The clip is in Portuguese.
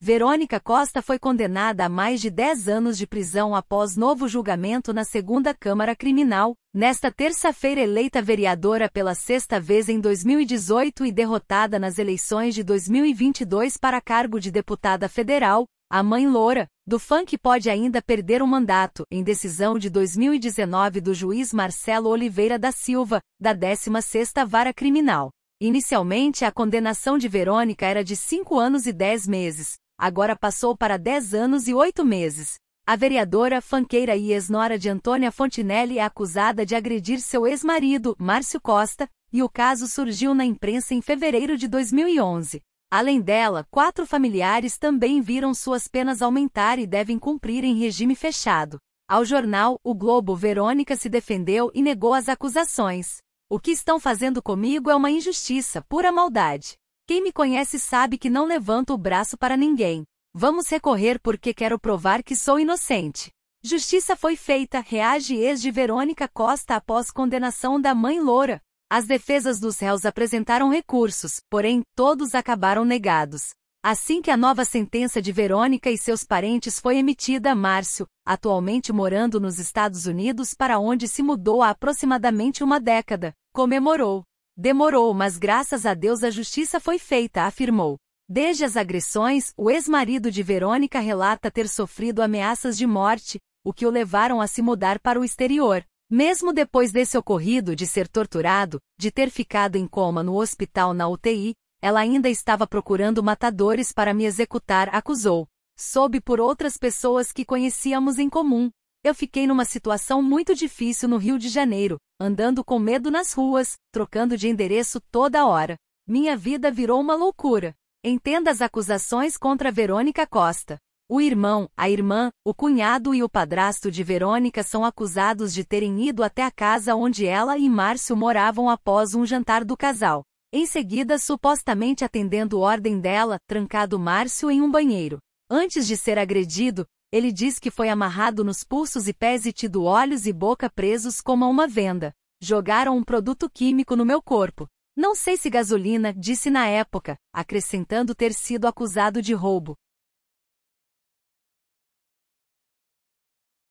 Verônica Costa foi condenada a mais de 10 anos de prisão após novo julgamento na segunda Câmara Criminal, nesta terça-feira eleita vereadora pela sexta vez em 2018 e derrotada nas eleições de 2022 para cargo de deputada federal, a mãe Loura, do funk pode ainda perder o mandato, em decisão de 2019 do juiz Marcelo Oliveira da Silva, da 16ª Vara Criminal. Inicialmente a condenação de Verônica era de 5 anos e 10 meses, agora passou para 10 anos e 8 meses. A vereadora, fanqueira e ex-nora de Antônia Fontinelli é acusada de agredir seu ex-marido, Márcio Costa, e o caso surgiu na imprensa em fevereiro de 2011. Além dela, quatro familiares também viram suas penas aumentar e devem cumprir em regime fechado. Ao jornal O Globo, Verônica se defendeu e negou as acusações. O que estão fazendo comigo é uma injustiça, pura maldade. Quem me conhece sabe que não levanto o braço para ninguém. Vamos recorrer porque quero provar que sou inocente. Justiça foi feita, reage ex de Verônica Costa após condenação da mãe Loura. As defesas dos réus apresentaram recursos, porém, todos acabaram negados. Assim que a nova sentença de Verônica e seus parentes foi emitida, Márcio, atualmente morando nos Estados Unidos para onde se mudou há aproximadamente uma década, comemorou. Demorou, mas graças a Deus a justiça foi feita, afirmou. Desde as agressões, o ex-marido de Verônica relata ter sofrido ameaças de morte, o que o levaram a se mudar para o exterior. Mesmo depois desse ocorrido de ser torturado, de ter ficado em coma no hospital na UTI, ela ainda estava procurando matadores para me executar, acusou. Soube por outras pessoas que conhecíamos em comum. Eu fiquei numa situação muito difícil no Rio de Janeiro, andando com medo nas ruas, trocando de endereço toda hora. Minha vida virou uma loucura. Entenda as acusações contra Verônica Costa. O irmão, a irmã, o cunhado e o padrasto de Verônica são acusados de terem ido até a casa onde ela e Márcio moravam após um jantar do casal. Em seguida, supostamente atendendo ordem dela, trancado Márcio em um banheiro. Antes de ser agredido, ele diz que foi amarrado nos pulsos e pés e tido olhos e boca presos como a uma venda. Jogaram um produto químico no meu corpo. Não sei se gasolina, disse na época, acrescentando ter sido acusado de roubo.